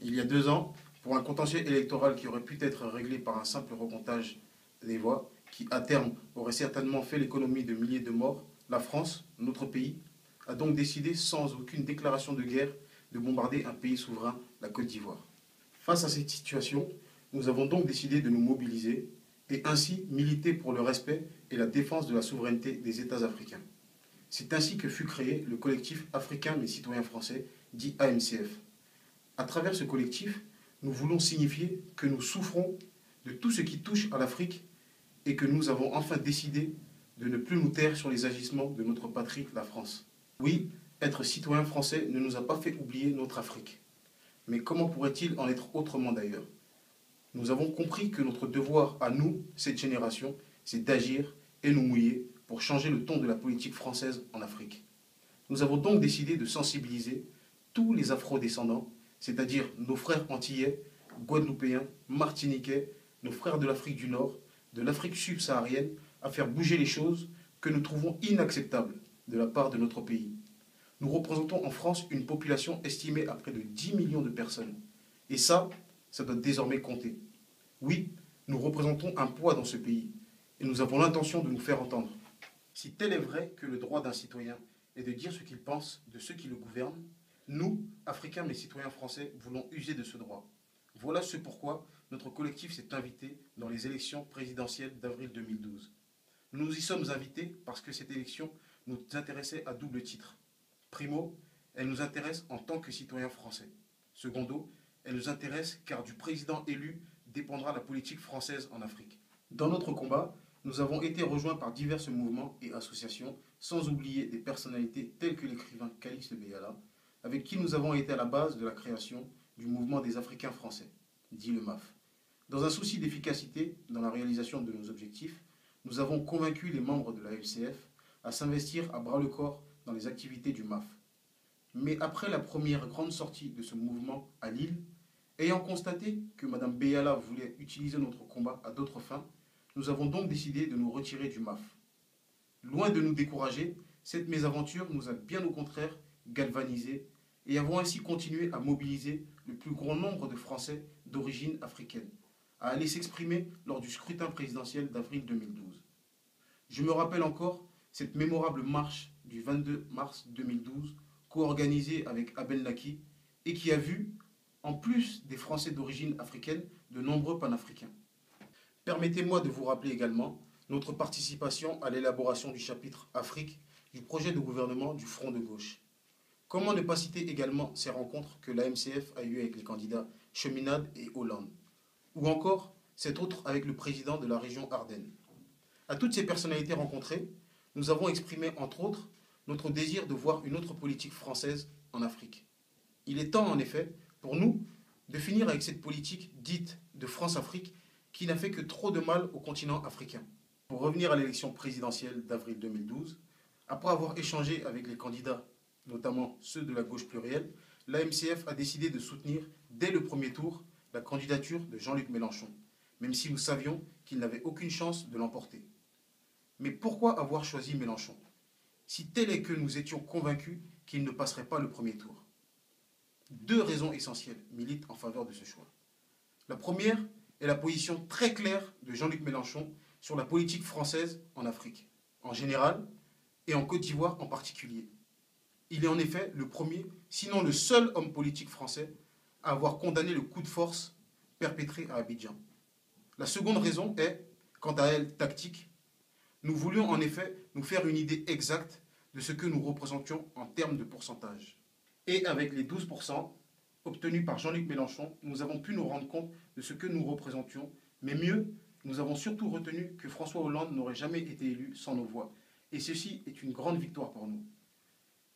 Il y a deux ans, pour un contentieux électoral qui aurait pu être réglé par un simple recomptage des voix, qui à terme aurait certainement fait l'économie de milliers de morts, la France, notre pays, a donc décidé sans aucune déclaration de guerre de bombarder un pays souverain, la Côte d'Ivoire. Face à cette situation, nous avons donc décidé de nous mobiliser et ainsi militer pour le respect et la défense de la souveraineté des États africains. C'est ainsi que fut créé le collectif africain mais citoyens français, dit AMCF. À travers ce collectif, nous voulons signifier que nous souffrons de tout ce qui touche à l'Afrique et que nous avons enfin décidé de ne plus nous taire sur les agissements de notre patrie, la France. Oui, être citoyen français ne nous a pas fait oublier notre Afrique. Mais comment pourrait-il en être autrement d'ailleurs? Nous avons compris que notre devoir à nous, cette génération, c'est d'agir et nous mouiller pour changer le ton de la politique française en Afrique. Nous avons donc décidé de sensibiliser tous les afro-descendants, c'est-à-dire nos frères antillais, guadeloupéens, martiniquais, nos frères de l'Afrique du Nord, de l'Afrique subsaharienne, à faire bouger les choses que nous trouvons inacceptables de la part de notre pays. Nous représentons en France une population estimée à près de 10 millions de personnes. Et ça, ça doit désormais compter. Oui, nous représentons un poids dans ce pays et nous avons l'intention de nous faire entendre. Si tel est vrai que le droit d'un citoyen est de dire ce qu'il pense de ceux qui le gouvernent, nous, Africains mais citoyens français, voulons user de ce droit. Voilà ce pourquoi notre collectif s'est invité dans les élections présidentielles d'avril 2012. Nous y sommes invités parce que cette élection nous intéressait à double titre. Primo, elle nous intéresse en tant que citoyens français. Secondo, elle nous intéresse car du président élu dépendra la politique française en Afrique. Dans notre combat, nous avons été rejoints par divers mouvements et associations, sans oublier des personnalités telles que l'écrivain Calixte Beyala, avec qui nous avons été à la base de la création du mouvement des Africains français, dit le MAF. Dans un souci d'efficacité dans la réalisation de nos objectifs, nous avons convaincu les membres de la LCF à s'investir à bras-le-corps dans les activités du MAF. Mais après la première grande sortie de ce mouvement à Lille, ayant constaté que Mme Beyala voulait utiliser notre combat à d'autres fins, nous avons donc décidé de nous retirer du MAF. Loin de nous décourager, cette mésaventure nous a bien au contraire galvanisés et avons ainsi continué à mobiliser le plus grand nombre de Français d'origine africaine, à aller s'exprimer lors du scrutin présidentiel d'avril 2012. Je me rappelle encore cette mémorable marche du 22 mars 2012, co-organisée avec Abel Naki, et qui a vu, en plus des Français d'origine africaine, de nombreux panafricains. Permettez-moi de vous rappeler également notre participation à l'élaboration du chapitre Afrique du projet de gouvernement du Front de gauche. Comment ne pas citer également ces rencontres que la MCF a eues avec les candidats Cheminade et Hollande? Ou encore cette autre avec le président de la région Ardennes. À toutes ces personnalités rencontrées, nous avons exprimé entre autres notre désir de voir une autre politique française en Afrique. Il est temps en effet pour nous de finir avec cette politique dite de France-Afrique qui n'a fait que trop de mal au continent africain. Pour revenir à l'élection présidentielle d'avril 2012, après avoir échangé avec les candidats, notamment ceux de la gauche plurielle, l'AMCF a décidé de soutenir dès le premier tour la candidature de Jean-Luc Mélenchon, même si nous savions qu'il n'avait aucune chance de l'emporter. Mais pourquoi avoir choisi Mélenchon? Si tel est que nous étions convaincus qu'il ne passerait pas le premier tour. Deux raisons essentielles militent en faveur de ce choix. La première est la position très claire de Jean-Luc Mélenchon sur la politique française en Afrique, en général, et en Côte d'Ivoire en particulier. Il est en effet le premier, sinon le seul homme politique français à avoir condamné le coup de force perpétré à Abidjan. La seconde raison est, quant à elle, tactique. Nous voulions en effet nous faire une idée exacte de ce que nous représentions en termes de pourcentage. Et avec les 12% obtenus par Jean-Luc Mélenchon, nous avons pu nous rendre compte de ce que nous représentions, mais mieux, nous avons surtout retenu que François Hollande n'aurait jamais été élu sans nos voix. Et ceci est une grande victoire pour nous.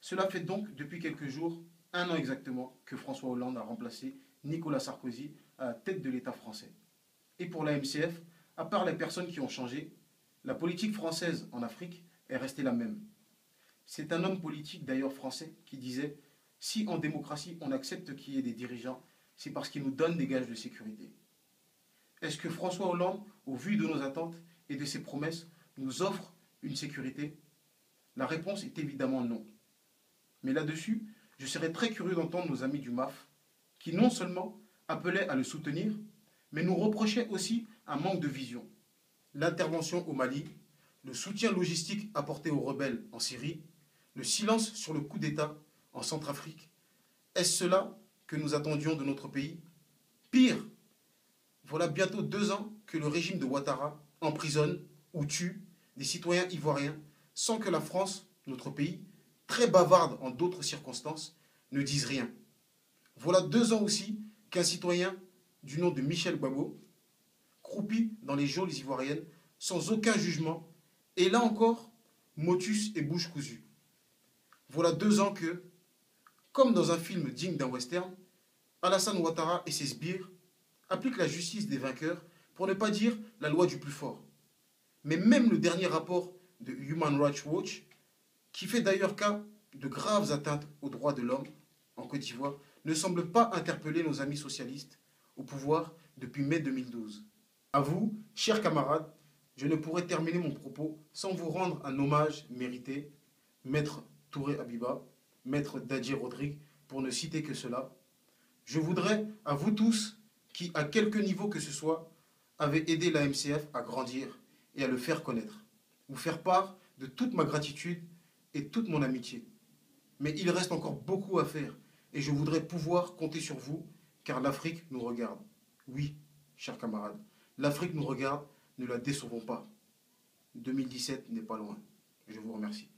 Cela fait donc depuis quelques jours, un an exactement, que François Hollande a remplacé Nicolas Sarkozy à la tête de l'État français. Et pour la MCF, à part les personnes qui ont changé, la politique française en Afrique est restée la même. C'est un homme politique d'ailleurs français qui disait Si en démocratie on accepte qu'il y ait des dirigeants, c'est parce qu'ils nous donnent des gages de sécurité. Est-ce que François Hollande, au vu de nos attentes et de ses promesses, nous offre une sécurité? La réponse est évidemment non. Mais là-dessus, je serais très curieux d'entendre nos amis du MAF, qui non seulement appelaient à le soutenir, mais nous reprochaient aussi un manque de vision. L'intervention au Mali, le soutien logistique apporté aux rebelles en Syrie, le silence sur le coup d'État en Centrafrique, est-ce cela que nous attendions de notre pays? Pire, voilà bientôt deux ans que le régime de Ouattara emprisonne ou tue des citoyens ivoiriens sans que la France, notre pays, très bavarde en d'autres circonstances, ne dise rien. Voilà deux ans aussi qu'un citoyen du nom de Michel Gbagbo, croupi dans les geôles ivoiriennes, sans aucun jugement, et là encore, motus et bouche cousue. Voilà deux ans que, comme dans un film digne d'un western, Alassane Ouattara et ses sbires appliquent la justice des vainqueurs, pour ne pas dire la loi du plus fort. Mais même le dernier rapport de Human Rights Watch, qui fait d'ailleurs cas de graves atteintes aux droits de l'homme en Côte d'Ivoire, ne semble pas interpeller nos amis socialistes au pouvoir depuis mai 2012. À vous, chers camarades, je ne pourrais terminer mon propos sans vous rendre un hommage mérité, maître Touré Abiba, maître Dadji Rodrigue, pour ne citer que cela. Je voudrais à vous tous, qui à quelque niveau que ce soit, avez aidé la MCF à grandir et à le faire connaître, vous faire part de toute ma gratitude et toute mon amitié. Mais il reste encore beaucoup à faire et je voudrais pouvoir compter sur vous car l'Afrique nous regarde. Oui, chers camarades, l'Afrique nous regarde, ne la décevons pas. 2017 n'est pas loin. Je vous remercie.